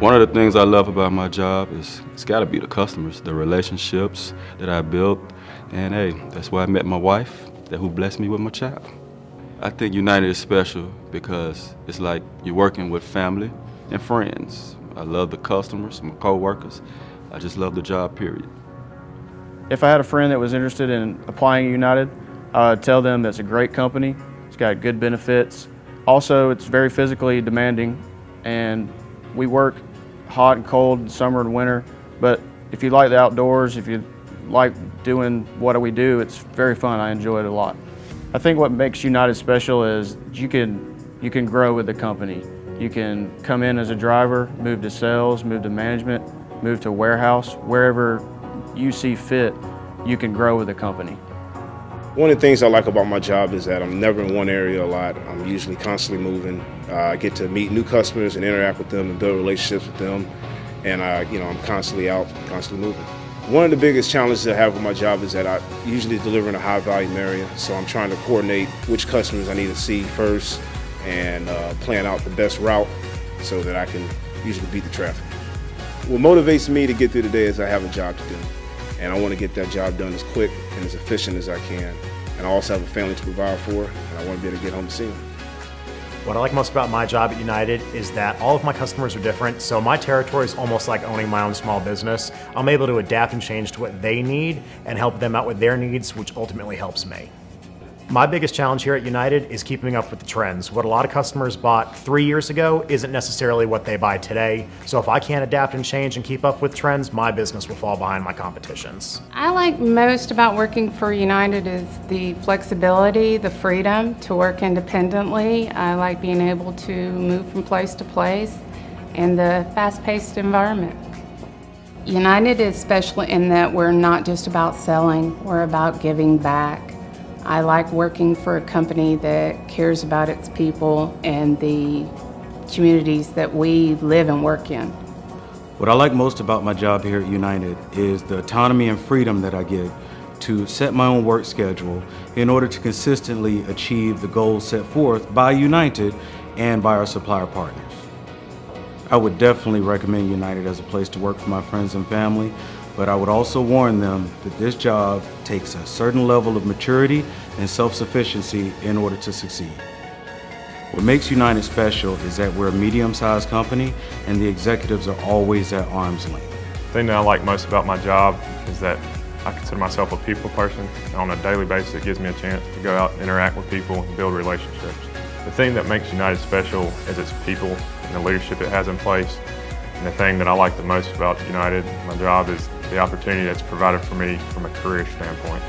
One of the things I love about my job is it's got to be the customers, the relationships that I built, and hey, that's why I met my wife, that who blessed me with my child. I think United is special because it's like you're working with family and friends. I love the customers, my co-workers. I just love the job, period. If I had a friend that was interested in applying at United, I would tell them that's a great company, it's got good benefits. Also, it's very physically demanding and we work hot and cold, summer and winter. But if you like the outdoors, if you like doing what we do, it's very fun. I enjoy it a lot. I think what makes United special is you can you can grow with the company. You can come in as a driver, move to sales, move to management, move to warehouse, wherever you see fit, you can grow with the company. One of the things I like about my job is that I'm never in one area a lot. I'm usually constantly moving. Uh, I get to meet new customers and interact with them and build relationships with them. And I, you know, I'm constantly out, constantly moving. One of the biggest challenges I have with my job is that I usually deliver in a high volume area. So I'm trying to coordinate which customers I need to see first and uh, plan out the best route so that I can usually beat the traffic. What motivates me to get through the day is I have a job to do and I want to get that job done as quick and as efficient as I can. And I also have a family to provide for, and I want to be able to get home to see them. What I like most about my job at United is that all of my customers are different, so my territory is almost like owning my own small business. I'm able to adapt and change to what they need and help them out with their needs, which ultimately helps me. My biggest challenge here at United is keeping up with the trends. What a lot of customers bought three years ago isn't necessarily what they buy today. So if I can't adapt and change and keep up with trends, my business will fall behind my competitions. I like most about working for United is the flexibility, the freedom to work independently. I like being able to move from place to place and the fast-paced environment. United is special in that we're not just about selling, we're about giving back. I like working for a company that cares about its people and the communities that we live and work in. What I like most about my job here at United is the autonomy and freedom that I get to set my own work schedule in order to consistently achieve the goals set forth by United and by our supplier partners. I would definitely recommend United as a place to work for my friends and family but I would also warn them that this job takes a certain level of maturity and self-sufficiency in order to succeed. What makes United special is that we're a medium-sized company and the executives are always at arm's length. The thing that I like most about my job is that I consider myself a people person. And On a daily basis, it gives me a chance to go out and interact with people and build relationships. The thing that makes United special is its people and the leadership it has in place. And the thing that I like the most about United, my job, is the opportunity that's provided for me from a career standpoint.